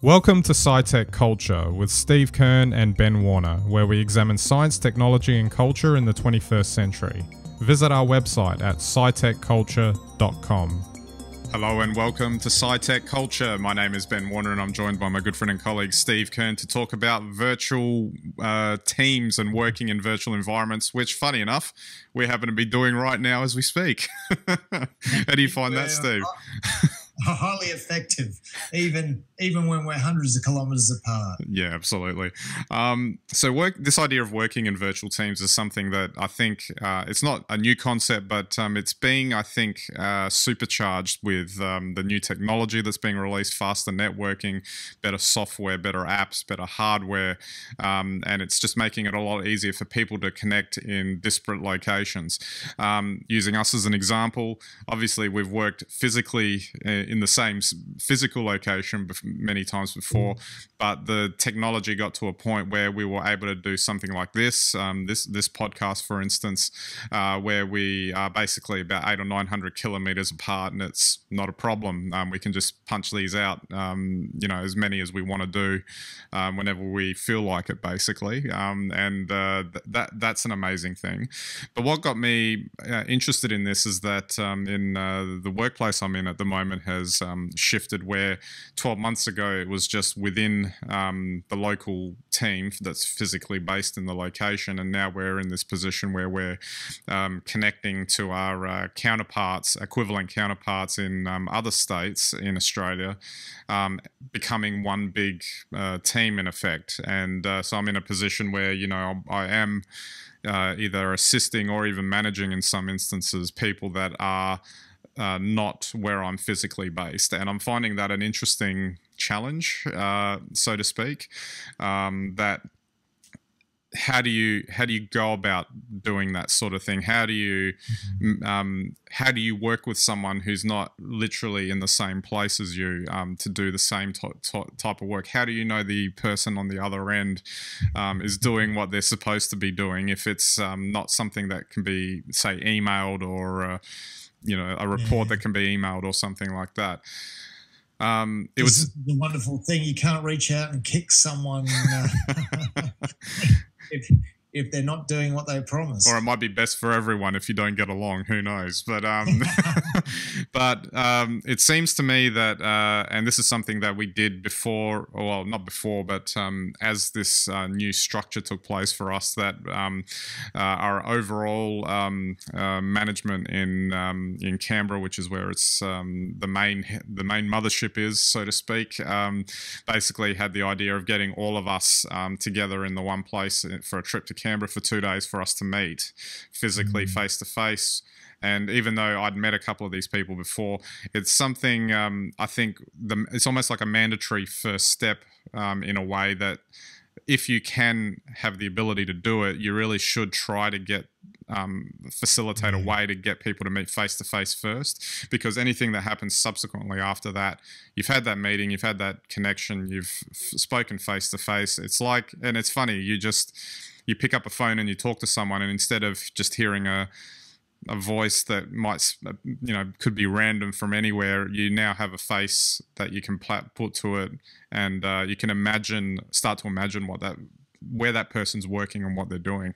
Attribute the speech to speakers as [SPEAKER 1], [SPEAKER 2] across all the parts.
[SPEAKER 1] Welcome to SciTech Culture with Steve Kern and Ben Warner, where we examine science, technology, and culture in the 21st century. Visit our website at scitechculture.com. Hello and welcome to SciTech Culture. My name is Ben Warner and I'm joined by my good friend and colleague Steve Kern to talk about virtual uh, teams and working in virtual environments, which, funny enough, we happen to be doing right now as we speak. How do you find that, Steve?
[SPEAKER 2] Highly effective, even even when we're hundreds of kilometers apart.
[SPEAKER 1] Yeah, absolutely. Um, so, work this idea of working in virtual teams is something that I think uh, it's not a new concept, but um, it's being, I think, uh, supercharged with um, the new technology that's being released, faster networking, better software, better apps, better hardware, um, and it's just making it a lot easier for people to connect in disparate locations. Um, using us as an example, obviously we've worked physically uh, in the same physical location many times before, but the technology got to a point where we were able to do something like this, um, this this podcast, for instance, uh, where we are basically about eight or nine hundred kilometers apart, and it's not a problem. Um, we can just punch these out, um, you know, as many as we want to do, um, whenever we feel like it, basically, um, and uh, th- that that's an amazing thing. But what got me uh, interested in this is that in uh, the workplace I'm in at the moment has has um, shifted where 12 months ago it was just within um, the local team that's physically based in the location, and now we're in this position where we're um, connecting to our uh, counterparts, equivalent counterparts in um, other states in Australia, um, becoming one big uh, team in effect. And uh, so I'm in a position where, you know, I am. Uh, either assisting or even managing in some instances people that are uh, not where I'm physically based. And I'm finding that an interesting challenge, uh, so to speak. Um, that how do you how do you go about doing that sort of thing? How do you mm-hmm. um, how do you work with someone who's not literally in the same place as you um, to do the same type of work? How do you know the person on the other end um, is doing what they're supposed to be doing if it's um, not something that can be say emailed or uh, you know a report yeah. that can be emailed or something like that. Um,
[SPEAKER 2] it this was the wonderful thing. You can't reach out and kick someone uh, if, if they're not doing what they promised.
[SPEAKER 1] Or it might be best for everyone if you don't get along. Who knows? But um, but um, it seems to me that, uh, and this is something that we did before, well, not before, but um, as this uh, new structure took place for us, that um, uh, our overall um, uh, management in um, in Canberra, which is where it's the main the main mothership is, so to speak, basically had the idea of getting all of us together in the one place for a trip to Canberra for two days for us to meet physically face to face. And even though I'd met a couple of these people before, it's something um, I think the, it's almost like a mandatory first step um, in a way that if you can have the ability to do it, you really should try to get um, facilitate a way to get people to meet face to face first. Because anything that happens subsequently after that you've had that meeting you've had that connection you've spoken face to face it's like and it's funny you just you pick up a phone and you talk to someone, and instead of just hearing a a voice that might you know could be random from anywhere you now have a face that you can put to it and uh, you can imagine start to imagine what that where that person's working and what they're doing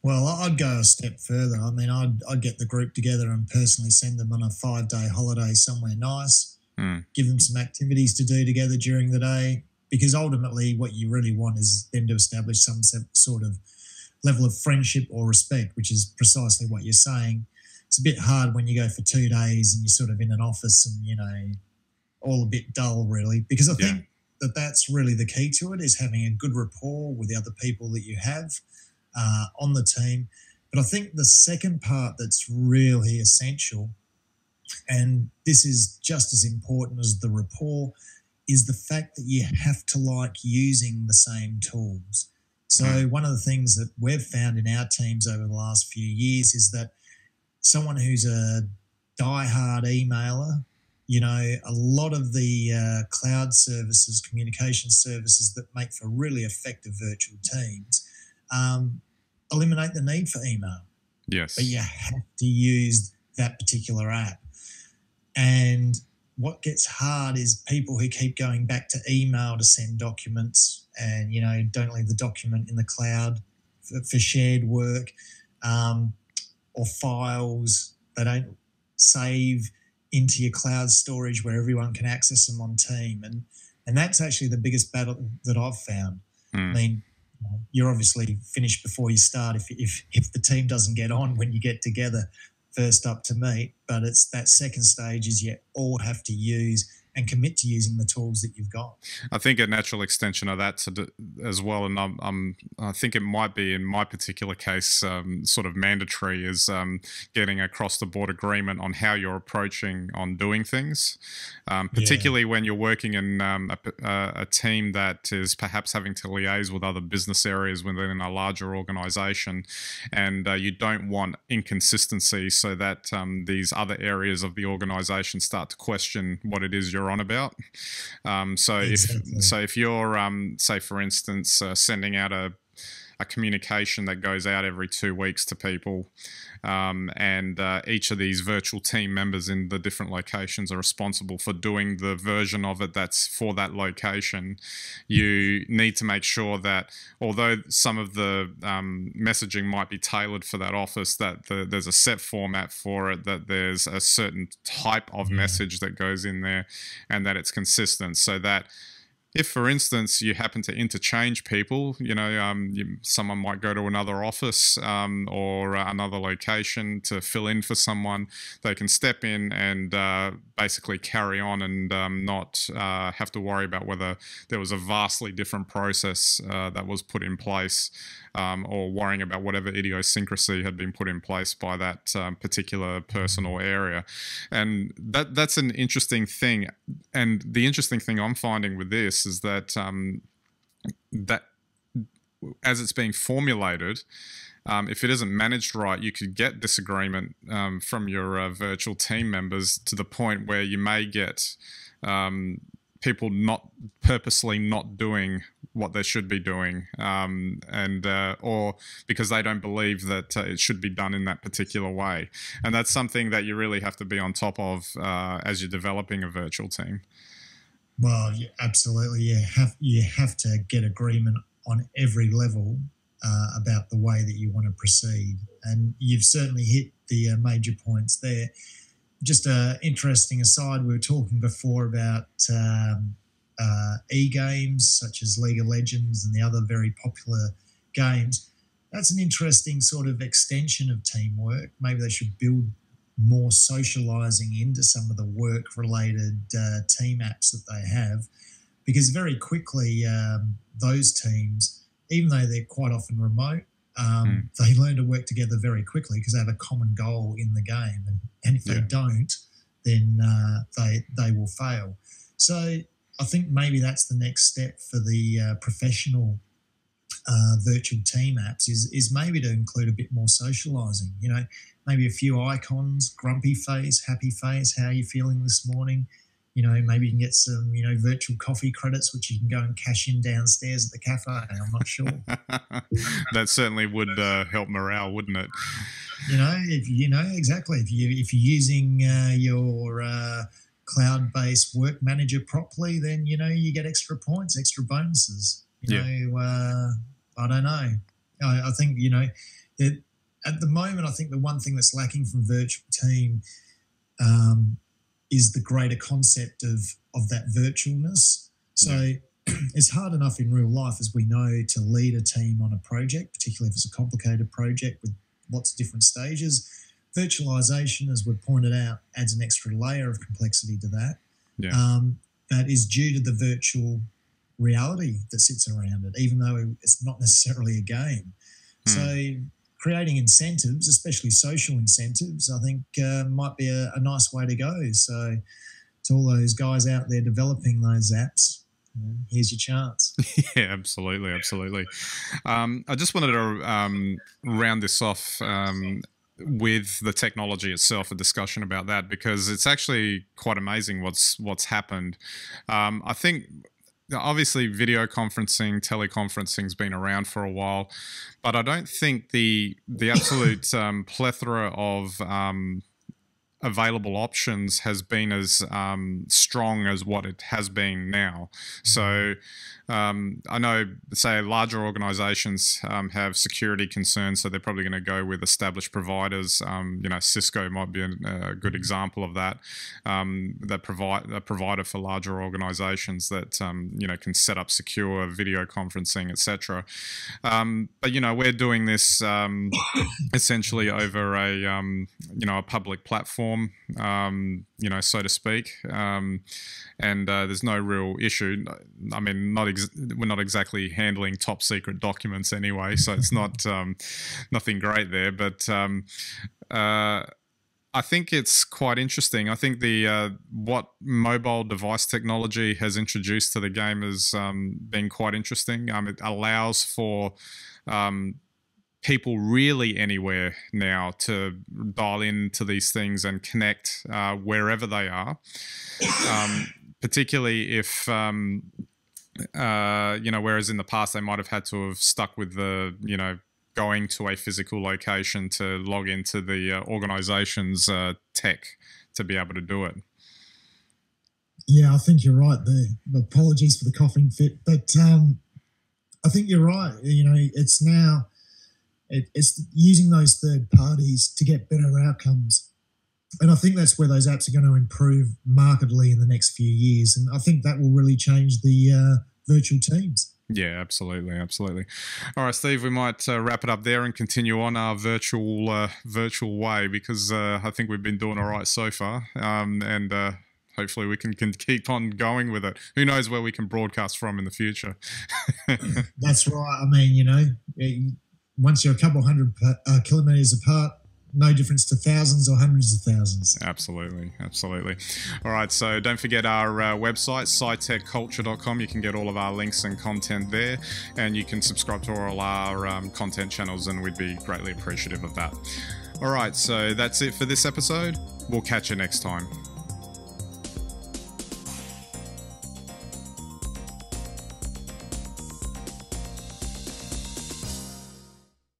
[SPEAKER 2] well i'd go a step further i mean i'd, I'd get the group together and personally send them on a five day holiday somewhere nice mm. give them some activities to do together during the day because ultimately what you really want is them to establish some sort of level of friendship or respect, which is precisely what you're saying. It's a bit hard when you go for two days and you're sort of in an office and, you know, all a bit dull, really, because I yeah. think that that's really the key to it is having a good rapport with the other people that you have uh, on the team. But I think the second part that's really essential, and this is just as important as the rapport, is the fact that you have to like using the same tools. So, hmm. one of the things that we've found in our teams over the last few years is that someone who's a die-hard emailer, you know, a lot of the uh, cloud services, communication services that make for really effective virtual teams um, eliminate the need for email.
[SPEAKER 1] Yes.
[SPEAKER 2] But you have to use that particular app. And what gets hard is people who keep going back to email to send documents and you know don't leave the document in the cloud for, for shared work um, or files. They don't save into your cloud storage where everyone can access them on team. And and that's actually the biggest battle that i've found. Mm. i mean you're obviously finished before you start if, if if the team doesn't get on when you get together first up to meet, but it's that second stage is you all have to use and commit to using the tools that you've got.
[SPEAKER 1] I think a natural extension of that do, as well, and I'm, I'm, i think it might be in my particular case um, sort of mandatory is um, getting across the board agreement on how you're approaching on doing things, um, particularly yeah. when you're working in um, a, a, team that is perhaps having to liaise with other business areas within a larger organization, and uh, you don't want inconsistency so that um, these other areas of the organization start to question what it is you're on about. Um, so exactly. if so, if you're um, say for instance uh, sending out a a communication that goes out every two weeks to people. Um, and uh, each of these virtual team members in the different locations are responsible for doing the version of it that's for that location. You need to make sure that, although some of the um, messaging might be tailored for that office, that the, there's a set format for it, that there's a certain type of message that goes in there, and that it's consistent so that if, for instance, you happen to interchange people, you know, um, you, someone might go to another office um, or uh, another location to fill in for someone, they can step in and uh, basically carry on and um, not uh, have to worry about whether there was a vastly different process uh, that was put in place um, or worrying about whatever idiosyncrasy had been put in place by that um, particular person or area. And that that's an interesting thing. And the interesting thing I'm finding with this is that um, that as it's being formulated, um, if it isn't managed right, you could get disagreement um, from your uh, virtual team members to the point where you may get um, people not purposely not doing what they should be doing, um, and uh, or because they don't believe that uh, it should be done in that particular way, and that's something that you really have to be on top of uh, as you're developing a virtual team.
[SPEAKER 2] Well, yeah, absolutely, you have you have to get agreement on every level uh, about the way that you want to proceed, and you've certainly hit the uh, major points there. Just an interesting aside, we were talking before about um, uh, e games such as League of Legends and the other very popular games. That's an interesting sort of extension of teamwork. Maybe they should build more socializing into some of the work related uh, team apps that they have because very quickly um, those teams, even though they're quite often remote, um, mm. they learn to work together very quickly because they have a common goal in the game. And, and if yeah. they don't, then uh, they, they will fail. So I think maybe that's the next step for the uh, professional uh, virtual team apps is, is maybe to include a bit more socializing. You know, maybe a few icons, grumpy face, happy face, how are you feeling this morning? you know, maybe you can get some, you know, virtual coffee credits, which you can go and cash in downstairs at the cafe. I'm not sure.
[SPEAKER 1] that certainly would uh, help morale, wouldn't it?
[SPEAKER 2] You know, if you know exactly if you if you're using uh, your uh, cloud-based work manager properly, then you know you get extra points, extra bonuses. You yeah. know, uh, I don't know. I, I think you know, it, at the moment, I think the one thing that's lacking from virtual team. Um, is the greater concept of of that virtualness. So yeah. it's hard enough in real life, as we know, to lead a team on a project, particularly if it's a complicated project with lots of different stages. Virtualization, as we pointed out, adds an extra layer of complexity to that. Yeah. Um, that is due to the virtual reality that sits around it, even though it's not necessarily a game. Hmm. So creating incentives, especially social incentives, I think uh, might be a, a, nice way to go. So, to all those guys out there developing those apps, here's your chance.
[SPEAKER 1] yeah, absolutely, absolutely. Um, I just wanted to um, round this off. Um, with the technology itself, a discussion about that because it's actually quite amazing what's what's happened. Um, I think obviously video conferencing teleconferencing's been around for a while but i don't think the the absolute um, plethora of um, available options has been as um, strong as what it has been now. So um, I know, say, larger organizations um, have security concerns, so they're probably going to go with established providers. Um, you know, Cisco might be a, a good example of that. Um, that provide a provider for larger organizations that um, you know can set up secure video conferencing, etc. Um, but you know, we're doing this essentially over a you know a public platform, you know, so to speak, and uh, there's no real issue. I mean, not ex- we're not exactly handling top secret documents anyway, so it's not um, nothing great there. But um, uh, I think it's quite interesting. I think the uh, what mobile device technology has introduced to the game has um, been quite interesting. Um, it allows for um, people really anywhere now to dial into these things and connect uh, wherever they are. Um, particularly if um, uh, you know, whereas in the past they might have had to have stuck with the, you know, going to a physical location to log into the uh, organization's uh, tech to be able to do it.
[SPEAKER 2] Yeah, I think you're right there. Apologies for the coughing fit, but um, I think you're right. You know, it's now it, it's using those third parties to get better outcomes and I think that's where those apps are going to improve markedly in the next few years. And I think that will really change the uh, virtual teams.
[SPEAKER 1] Yeah, absolutely, absolutely. All right, Steve, we might uh, wrap it up there and continue on our virtual uh, virtual way because uh, I think we've been doing all right so far, um, and uh, hopefully we can, can keep on going with it. Who knows where we can broadcast from in the future?
[SPEAKER 2] That's right. I mean, you know, once you're a couple hundred uh, kilometers apart, no difference to thousands or hundreds of thousands.
[SPEAKER 1] Absolutely, absolutely. All right, so don't forget our uh, website, scitechculture.com. You can get all of our links and content there, and you can subscribe to all our um, content channels, and we'd be greatly appreciative of that. All right, so that's it for this episode. We'll catch you next time.